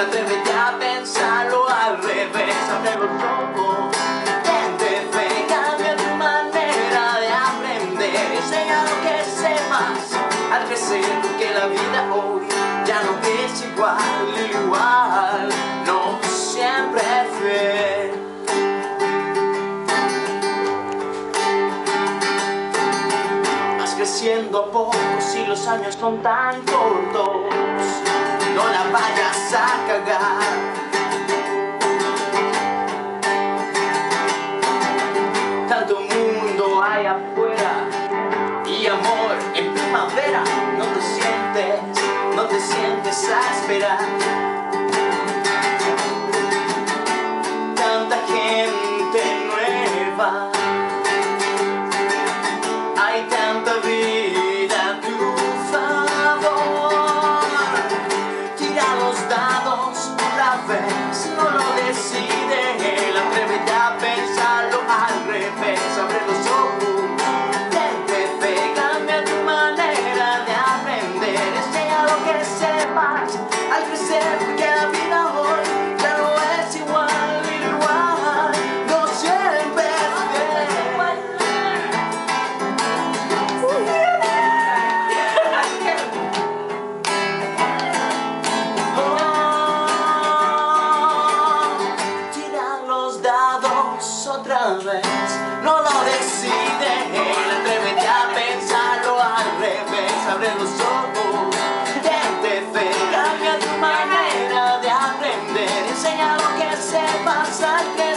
atrévete a pensarlo al revés, abre los ojos, tente fe, cambia tu manera de aprender, enseña lo que sepas al crecer, porque la vida hoy ya no es igual, igual, no siempre fue. Vas creciendo poco si los años son tan cortos, no la primavera no te sientes, no te sientes a esperar. Tanta gente nueva, hay tanta vida a tu favor. Tira los dados otra vez, otra vez No lo decide. Él Atrévete a pensarlo al revés. Abre los ojos Tente fe Cambia tu manera de aprender. Enseña lo que sepas a creer